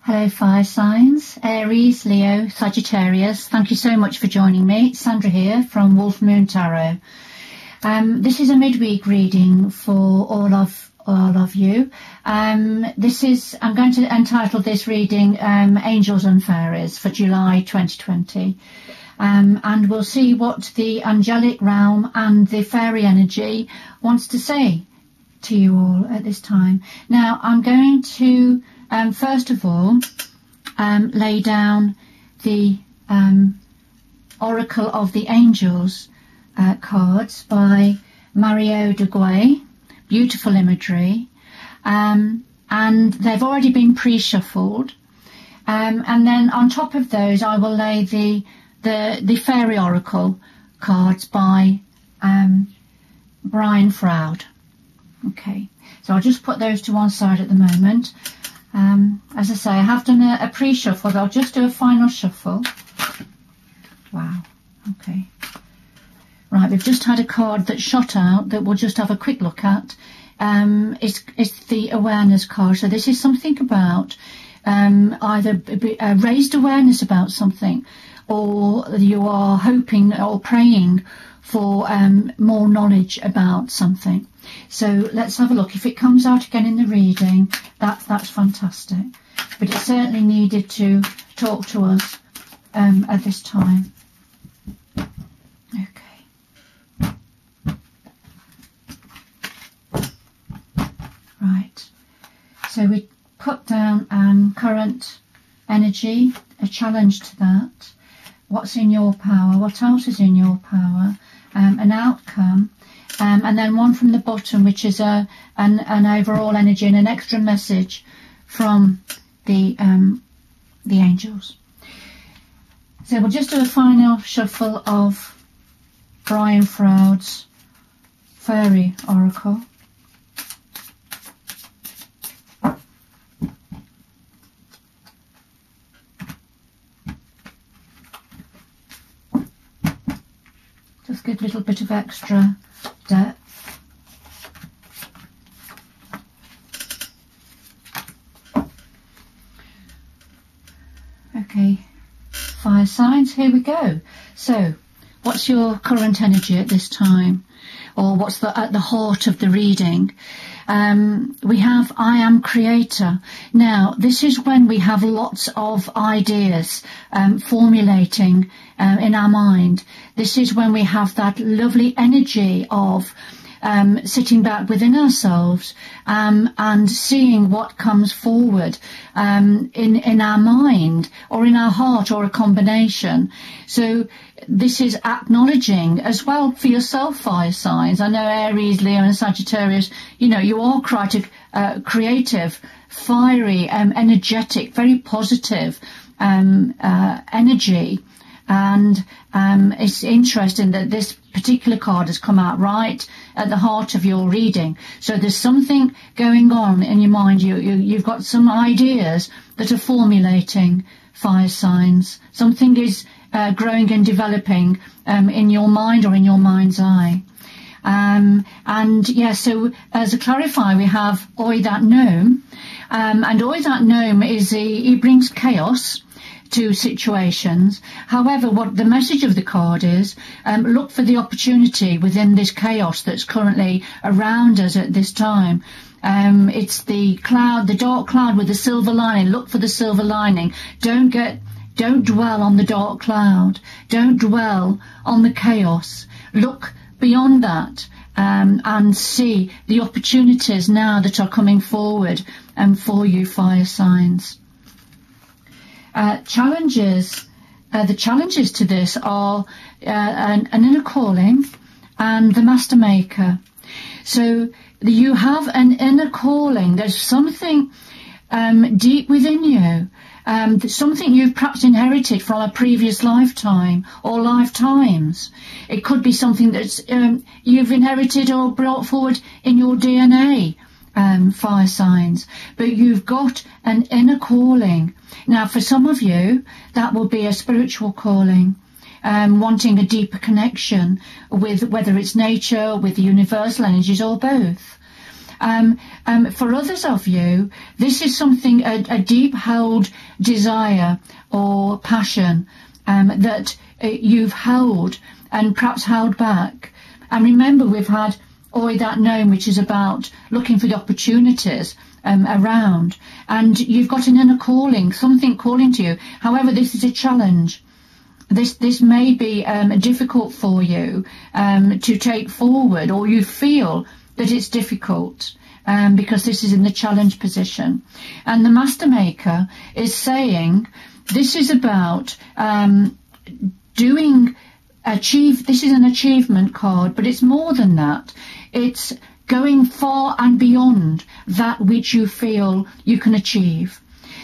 Hello, fire signs, Aries, Leo, Sagittarius. Thank you so much for joining me. Sandra here from Wolf Moon Tarot. Um, this is a midweek reading for all of all of you. Um, this is I'm going to entitle this reading um, Angels and Fairies for July 2020. Um, and we'll see what the angelic realm and the fairy energy wants to say to you all at this time. Now, I'm going to um, first of all, um, lay down the um, Oracle of the Angels uh, cards by Mario Duguay. Beautiful imagery. Um, and they've already been pre-shuffled. Um, and then on top of those, I will lay the the, the Fairy Oracle cards by um, Brian Froud. Okay, so I'll just put those to one side at the moment. Um, as I say, I have done a, a pre-shuffle. I'll just do a final shuffle. Wow. Okay. Right, we've just had a card that shot out that we'll just have a quick look at. Um, it's, it's the awareness card. So this is something about um, either a raised awareness about something or you are hoping or praying for um, more knowledge about something. So let's have a look. If it comes out again in the reading, that, that's fantastic. But it certainly needed to talk to us um, at this time. Okay. Right. So we put down um, current energy, a challenge to that. What's in your power? What else is in your power? Um, an outcome um, and then one from the bottom, which is a an, an overall energy and an extra message from the um, the angels. So we'll just do a final shuffle of Brian Froud's Fairy Oracle. Just give a little bit of extra depth. Okay, fire signs, here we go. So, what's your current energy at this time? Or what's the, at the heart of the reading? Um, we have I am creator. Now, this is when we have lots of ideas um, formulating uh, in our mind. This is when we have that lovely energy of um, sitting back within ourselves um, and seeing what comes forward um, in in our mind or in our heart or a combination. So this is acknowledging as well for yourself fire signs. I know Aries, Leo, and Sagittarius. You know you are a uh, creative, fiery, um, energetic, very positive um, uh, energy. And um, it's interesting that this particular card has come out right at the heart of your reading. So there's something going on in your mind. You, you, you've got some ideas that are formulating fire signs. Something is uh, growing and developing um, in your mind or in your mind's eye. Um, and yeah, so as a clarifier, we have Oi That Gnome. Um, and Oi That Gnome is, a, he brings chaos to situations. However, what the message of the card is, um, look for the opportunity within this chaos that's currently around us at this time. Um, it's the cloud, the dark cloud with the silver lining. Look for the silver lining. Don't get, don't dwell on the dark cloud. Don't dwell on the chaos. Look beyond that. Um, and see the opportunities now that are coming forward and for you fire signs. Uh, challenges, uh, the challenges to this are uh, an, an, inner calling and the master maker. So you have an inner calling. There's something um, deep within you, um, something you've perhaps inherited from a previous lifetime or lifetimes. It could be something that um, you've inherited or brought forward in your DNA um, fire signs, but you've got an inner calling. Now, for some of you, that will be a spiritual calling. Um, wanting a deeper connection with whether it's nature, with the universal energies, or both. Um, um, for others of you, this is something, a, a deep held desire or passion um, that uh, you've held and perhaps held back. And remember, we've had Oi That Gnome, which is about looking for the opportunities um, around. And you've got an inner calling, something calling to you. However, this is a challenge. This this may be um, difficult for you um, to take forward, or you feel that it's difficult. Um, because this is in the challenge position. And the Master Maker is saying this is about um, doing achieve this is an achievement card but it's more than that it's going far and beyond that which you feel you can achieve.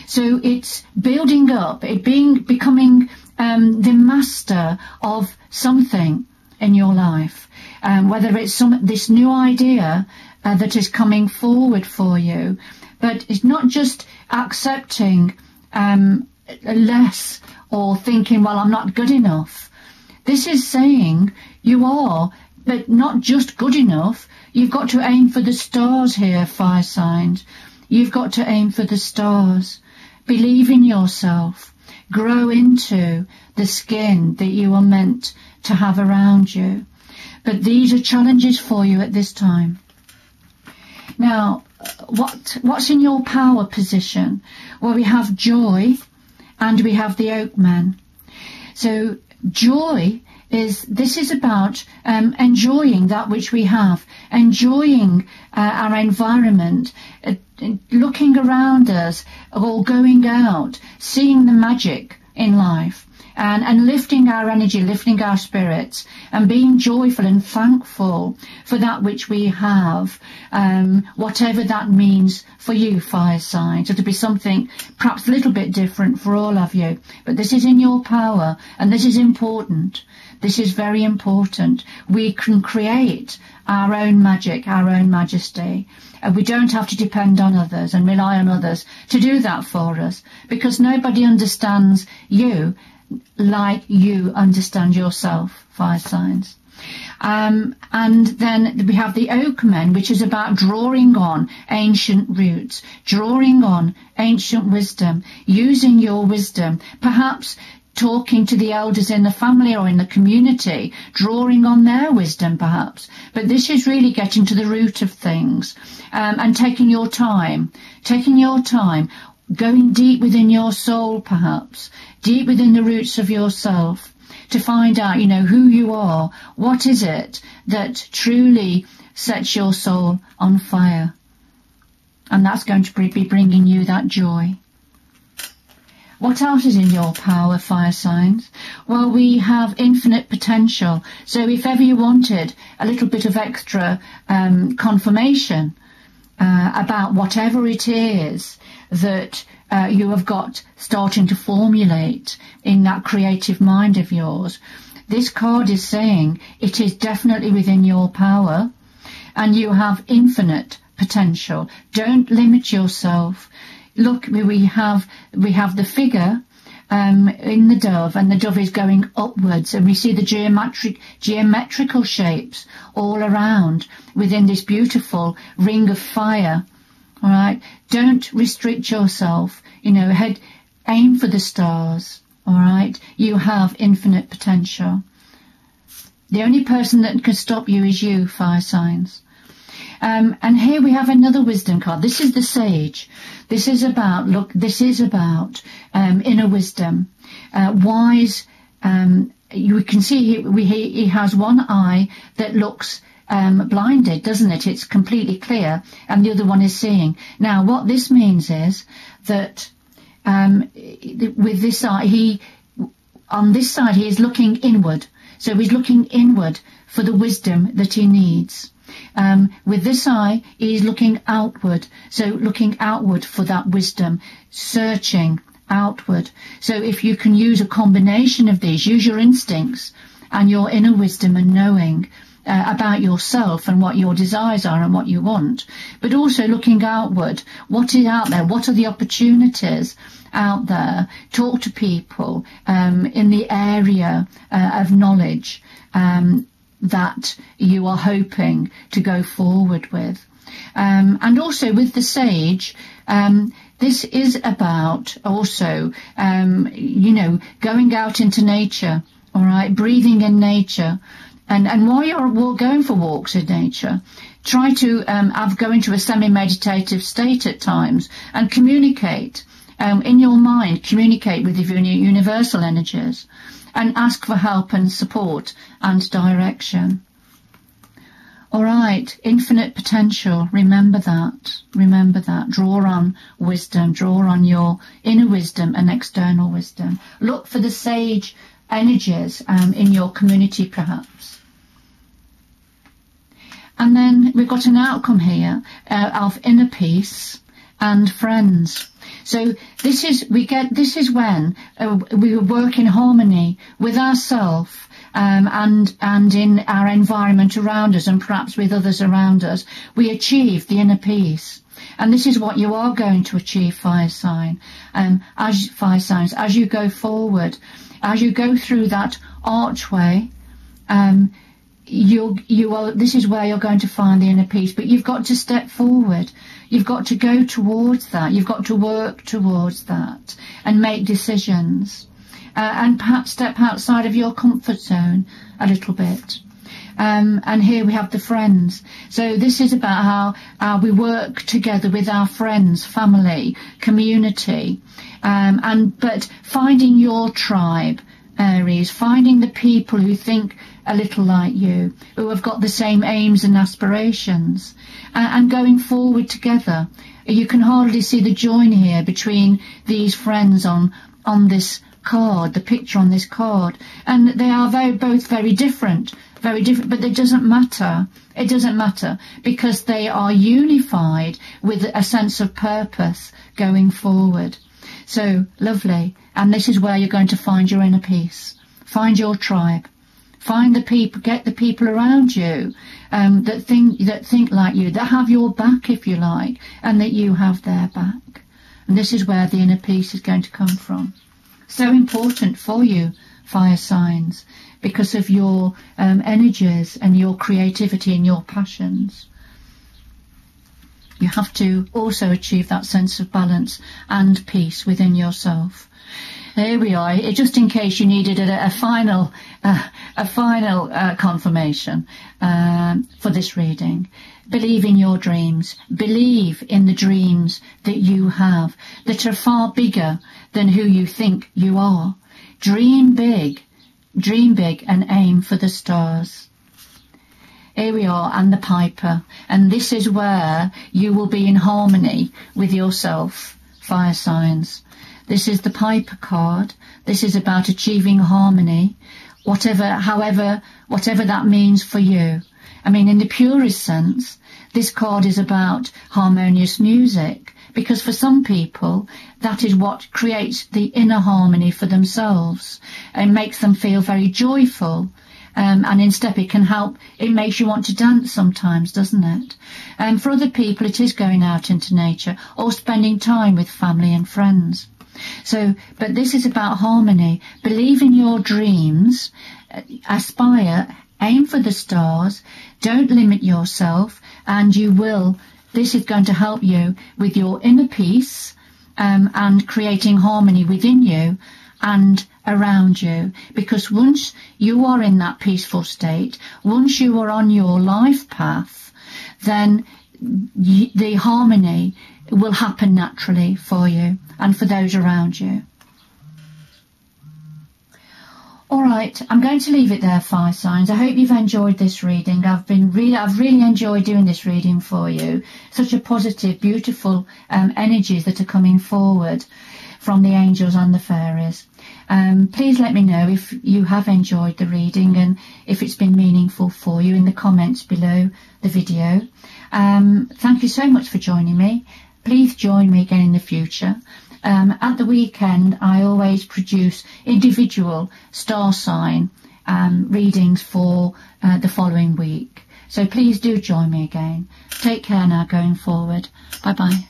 So it's building up it being becoming um, the master of something in your life. Um, whether it's some this new idea uh, that is coming forward for you. But it's not just accepting um, less or thinking well I'm not good enough. This is saying you are, but not just good enough. You've got to aim for the stars here, fire signs. You've got to aim for the stars. Believe in yourself. Grow into the skin that you are meant to have around you. But these are challenges for you at this time. Now, what what's in your power position? Well, we have joy, and we have the oak man. So joy is this is about um, enjoying that which we have, enjoying uh, our environment, uh, looking around us, or going out, seeing the magic in life and, and lifting our energy, lifting our spirits, and being joyful and thankful for that which we have, um, whatever that means for you, fire signs. It'll be something perhaps a little bit different for all of you, but this is in your power, and this is important. This is very important. We can create our own magic, our own majesty. And we don't have to depend on others and rely on others to do that for us because nobody understands you like you understand yourself, fire signs. Um, and then we have the Oakmen, which is about drawing on ancient roots, drawing on ancient wisdom, using your wisdom, perhaps talking to the elders in the family or in the community, drawing on their wisdom perhaps. But this is really getting to the root of things um, and taking your time, taking your time, going deep within your soul perhaps, deep within the roots of yourself to find out, you know, who you are. What is it that truly sets your soul on fire? And that's going to be bringing you that joy. What else is in your power, fire signs? Well, we have infinite potential. So if ever you wanted a little bit of extra um, confirmation uh, about whatever it is that uh, you have got starting to formulate in that creative mind of yours. This card is saying it is definitely within your power and you have infinite potential. Don't limit yourself. Look, we have, we have the figure um, in the dove, and the dove is going upwards, and we see the geometric geometrical shapes all around within this beautiful ring of fire. All right, don't restrict yourself. You know, head aim for the stars. All right, you have infinite potential. The only person that can stop you is you, fire signs. Um, and here we have another wisdom card. This is the sage. This is about look. This is about um, inner wisdom, uh, wise. Um, you can see he, he, he has one eye that looks um, blinded, doesn't it? It's completely clear, and the other one is seeing. Now, what this means is that um, with this eye, he on this side he is looking inward. So he's looking inward for the wisdom that he needs. Um, with this eye, he is looking outward. So looking outward for that wisdom, searching outward. So if you can use a combination of these, use your instincts and your inner wisdom and knowing uh, about yourself and what your desires are and what you want, but also looking outward. What is out there? What are the opportunities out there? Talk to people um, in the area uh, of knowledge um, that you are hoping to go forward with. Um, and also with the sage, um, this is about also, um, you know, going out into nature, all right, breathing in nature. And, and while you're going for walks in nature, try to um, have, go into a semi-meditative state at times and communicate um, in your mind, communicate with the universal energies and ask for help and support and direction. All right, infinite potential. Remember that. Remember that. Draw on wisdom. Draw on your inner wisdom and external wisdom. Look for the sage energies um, in your community, perhaps. And then we've got an outcome here uh, of inner peace and friends. So this is we get this is when uh, we work in harmony with ourselves um, and and in our environment around us and perhaps with others around us. We achieve the inner peace. And this is what you are going to achieve, fire sign, um, as fire signs, as you go forward, as you go through that archway, um, you you are this is where you're going to find the inner peace. But you've got to step forward. You've got to go towards that. You've got to work towards that and make decisions. Uh, and perhaps step outside of your comfort zone a little bit um, and here we have the friends. So this is about how uh, we work together with our friends, family, community, um, and but finding your tribe, Aries, finding the people who think a little like you, who have got the same aims and aspirations, uh, and going forward together. You can hardly see the join here between these friends on on this card, the picture on this card, and they are very both very different, very different. But it doesn't matter. It doesn't matter because they are unified with a sense of purpose going forward. So lovely, and this is where you're going to find your inner peace. Find your tribe. Find the people, get the people around you um, that think that think like you, that have your back, if you like, and that you have their back. And this is where the inner peace is going to come from. So important for you, fire signs, because of your um, energies and your creativity and your passions. You have to also achieve that sense of balance and peace within yourself. There we are. Just in case you needed a, a final, uh, a final uh, confirmation um, for this reading. Believe in your dreams. Believe in the dreams that you have that are far bigger than who you think you are. Dream big. Dream big and aim for the stars. Here we are, and the piper. And this is where you will be in harmony with yourself, fire signs. This is the Piper card. This is about achieving harmony, whatever, however, whatever that means for you. I mean, in the purest sense, this card is about harmonious music because for some people, that is what creates the inner harmony for themselves and makes them feel very joyful. Um, and in step it can help, it makes you want to dance sometimes, doesn't it? And for other people it is going out into nature or spending time with family and friends. So, but this is about harmony. Believe in your dreams, uh, aspire, aim for the stars, don't limit yourself, and you will. This is going to help you with your inner peace um, and creating harmony within you and around you. Because once you are in that peaceful state, once you are on your life path, then the harmony will happen naturally for you and for those around you. All right, I'm going to leave it there, fire signs. I hope you've enjoyed this reading. I've been really, I've really enjoyed doing this reading for you. Such a positive, beautiful um, energies that are coming forward from the angels and the fairies. Um, please let me know if you have enjoyed the reading and if it's been meaningful for you in the comments below the video. Um, thank you so much for joining me. Please join me again in the future. Um, at the weekend, I always produce individual star sign um, readings for uh, the following week. So please do join me again. Take care now going forward. Bye bye.